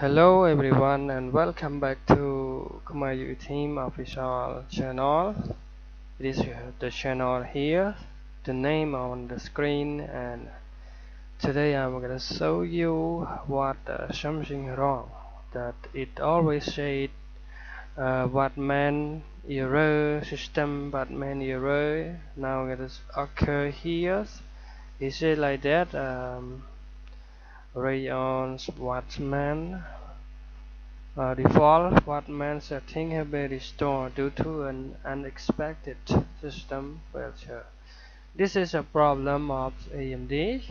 Hello everyone and welcome back to Khmerue Team official channel. It is the channel here, the name on the screen and today I'm gonna show you what uh, something wrong that it always said uh, WattMan error system WattMan error. Now it is occur here. Is it like that? Um, Radeon's WattMan uh, default WattMan setting have been restored due to an unexpected system failure. This is a problem of AMD.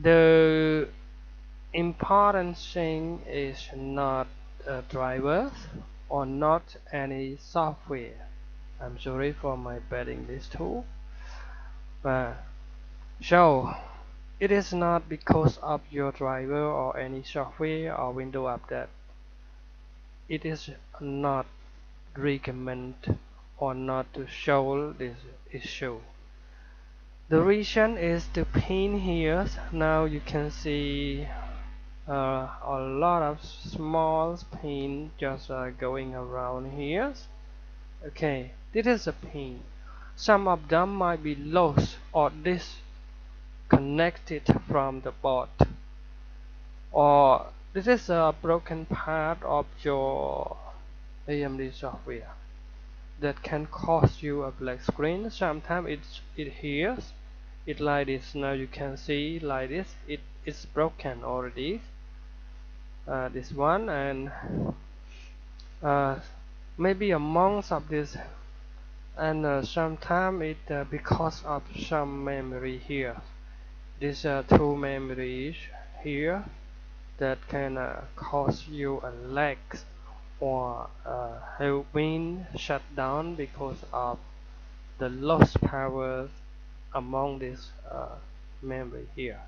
The important thing is not a driver or not any software. I'm sorry for my bad English too. But so it is not because of your driver or any software or window update. It is not recommend or not to show this issue. The reason is the pin here. Now you can see uh, a lot of small pin just uh, going around here. Okay, this is a pin. Some of them might be lost or this connected from the board or this is a broken part of your AMD software that can cause you a black screen. Sometimes it's it hears it like this. Now you can see like this. It is broken already uh, this one. And uh, maybe amongst of this and uh, sometimes it uh, because of some memory here these are two memories here that can uh, cause you a lag or uh, been shut down because of the lost power among this uh, memory here.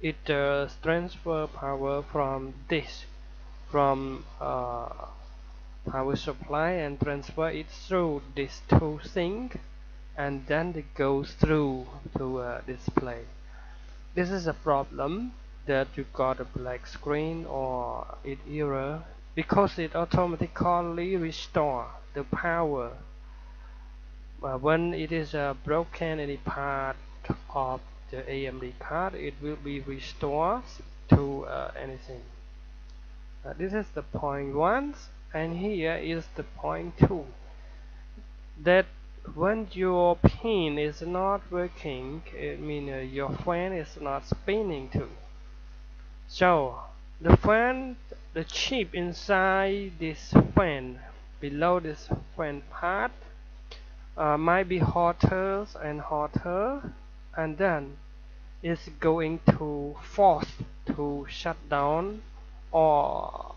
It uh, transfer power from this from uh, power supply and transfer it through these two things and then it goes through to uh, display. This is a problem that you got a black screen or it error because it automatically restore the power. Uh, when it is uh, broken any part of the AMD card it will be restored to uh, anything. Uh, this is the point one and here is the point two. That when your pin is not working it means uh, your fan is not spinning too. So the fan the chip inside this fan below this fan part uh, might be hotter and hotter and then it's going to force to shut down or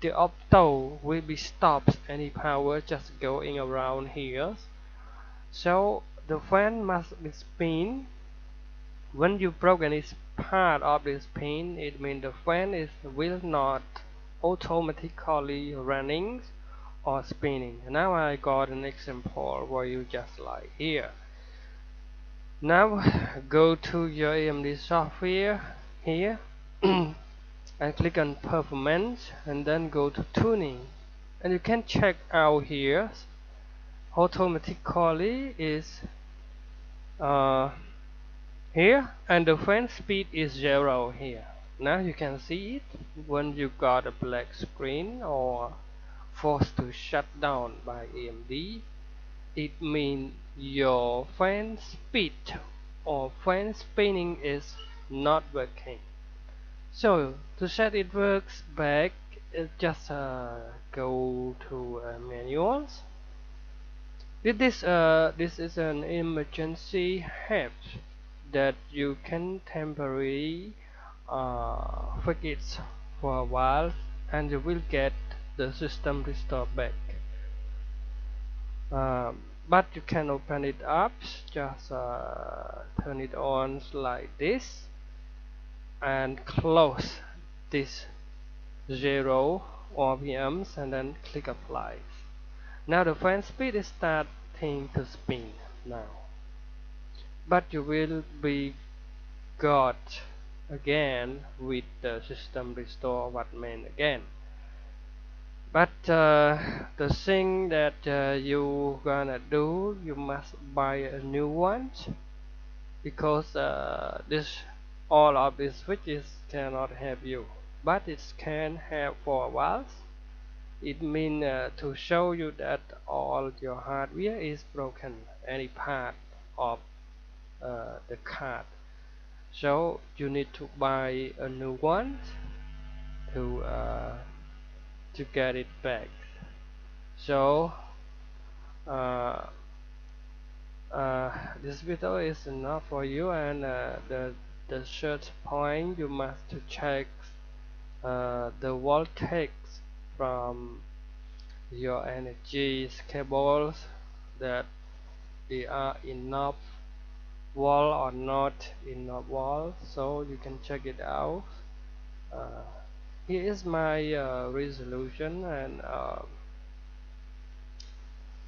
the opto will be stopped. Any power just going around here so the fan must be spin when you program is part of this pin it means the fan is will not automatically running or spinning. Now I got an example where you just like here. Now go to your AMD software here and click on performance and then go to tuning. And you can check out here automatically is uh, here and the fan speed is zero here. Now you can see it when you got a black screen or forced to shut down by AMD it means your fan speed or fan spinning is not working. So to set it works back just uh, go to uh, manuals this uh, this is an emergency help that you can temporarily uh, it for a while and you will get the system restored back. Um, but you can open it up just uh, turn it on like this and close this zero RPMs and then click apply now the fan speed is starting to spin now. But you will be got again with the system restore WattMan again. But uh, the thing that uh, you gonna do you must buy a new one because uh, this all of these switches cannot help you. But it can help for a while it means uh, to show you that all your hardware is broken any part of uh, the card. So you need to buy a new one to uh, to get it back. So uh, uh, this video is enough for you and uh, the the third point you must to check the voltage from your energy cables that they are enough wall or not enough wall. So you can check it out. Uh, here is my uh, resolution and uh,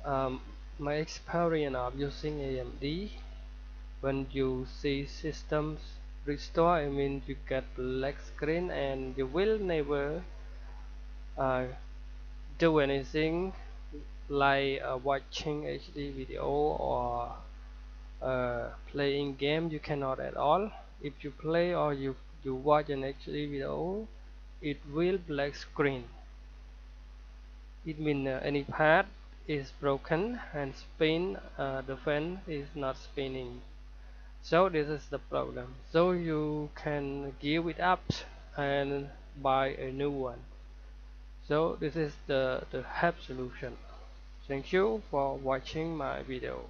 um, my experience of using AMD when you see systems restore I mean you get black screen and you will never uh, do anything like uh, watching HD video or uh, playing game you cannot at all. If you play or you you watch an HD video it will black screen. It means uh, any part is broken and spin uh, the fan is not spinning. So this is the problem. So you can give it up and buy a new one so this is the the help solution. Thank you for watching my video